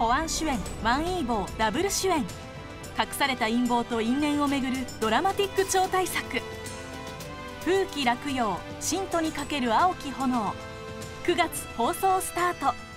保安主演ワン・イーボーダブル主演。隠された陰謀と因縁をめぐるドラマティック超大作。風紀落葉信徒にかける青き炎。9月放送スタート。